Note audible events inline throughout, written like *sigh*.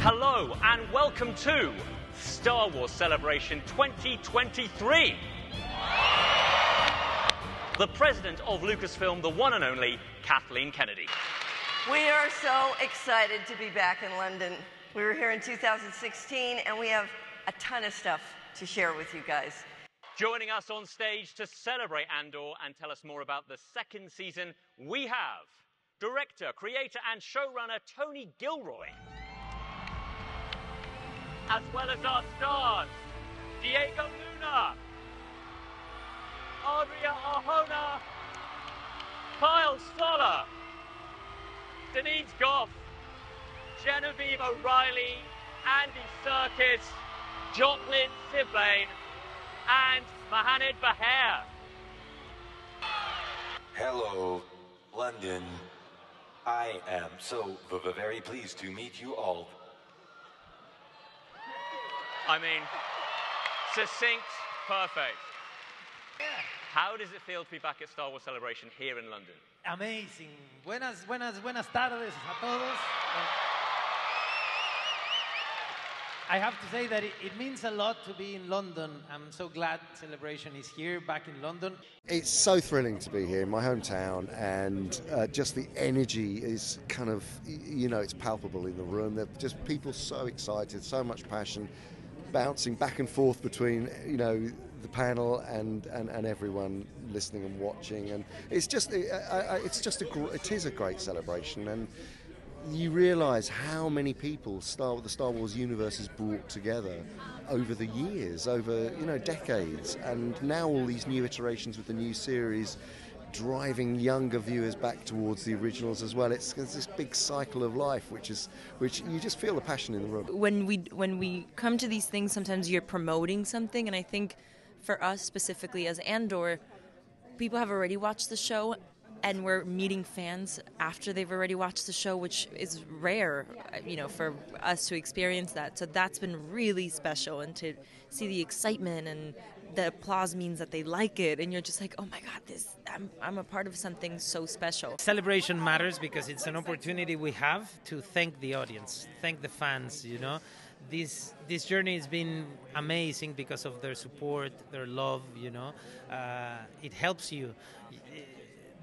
Hello and welcome to Star Wars Celebration 2023. The president of Lucasfilm, the one and only Kathleen Kennedy. We are so excited to be back in London. We were here in 2016 and we have a ton of stuff to share with you guys. Joining us on stage to celebrate Andor and tell us more about the second season, we have director, creator, and showrunner Tony Gilroy. As well as our stars, Diego Luna, Adria Arjona, Kyle Soller, Denise Gough, Genevieve O'Reilly, Andy Serkis, Joplin Sibtain, and Muhannad Bhaier. Hello, London. I am so very pleased to meet you all. I mean, succinct, perfect. How does it feel to be back at Star Wars Celebration here in London? Amazing. Buenas, buenas, buenas tardes a todos. I have to say that it, it means a lot to be in London. I'm so glad Celebration is here, back in London. It's so thrilling to be here in my hometown, and uh, just the energy is kind of, you know, it's palpable in the room. There are just people so excited, so much passion, bouncing back and forth between, you know, the panel and, and, and everyone listening and watching, and it's just, I, I, it's just a, gr- it is a great celebration, and you realise how many people Star the Star Wars universe has brought together over the years, over you know decades, and now all these new iterations with the new series driving younger viewers back towards the originals as well. It's, it's this big cycle of life, which is which you just feel the passion in the room. when we when we come to these things sometimes you're promoting something and i think for us specifically as andor people have already watched the show and we're meeting fans after they've already watched the show which is rare you know for us to experience that so that's been really special and to see the excitement and the applause means that they like it and you're just like oh my god this i'm, I'm a part of something so special Celebration matters because it's an opportunity we have to thank the audience, thank the fans, you know. This this journey has been amazing because of their support, their love, you know. Uh, it helps you.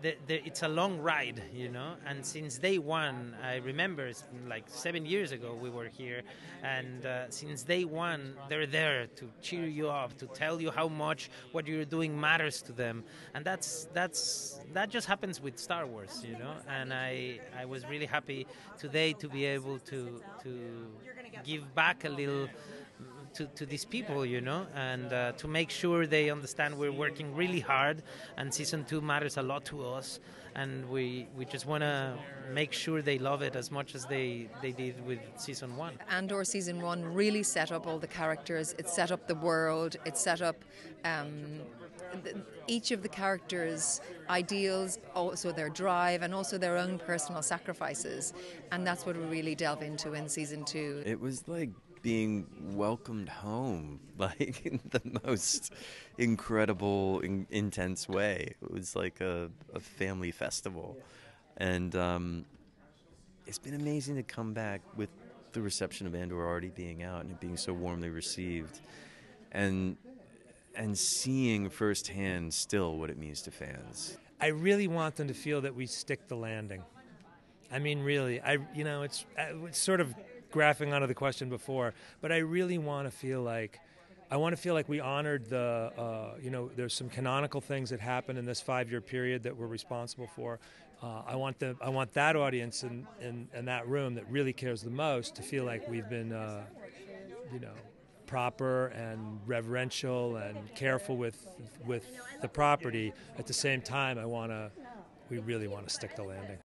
The, the, it's a long ride, you know, and since day one, I remember it's like seven years ago we were here, and uh, since day one, they're there to cheer you up, to tell you how much what you're doing matters to them, and that's that's that just happens with Star Wars, you know. And I I was really happy today to be able to to give back a little to, to these people, you know, and uh, to make sure they understand we're working really hard, and season two matters a lot to us, and we we just want to make sure they love it as much as they they did with season one. Andor season one really set up all the characters. It set up the world. It set up um, each of the characters' ideals, also their drive, and also their own personal sacrifices. And that's what we really delve into in season two. It was like being welcomed home, *laughs* like in the most incredible, in, intense way. It was like a, a family festival, and um, it's been amazing to come back with the reception of Andor already being out and it being so warmly received, and and seeing firsthand still what it means to fans. I really want them to feel that we stick the landing. I mean, really, I you know, it's, uh, it's sort of graphing onto the question before, but I really want to feel like I want to feel like we honored the uh, you know there's some canonical things that happened in this five year period that we're responsible for. Uh, I want the I want that audience in, in, in that room that really cares the most to feel like we've been uh, you know proper and reverential and careful with with the property. At the same time, I want to we really want to stick the landing.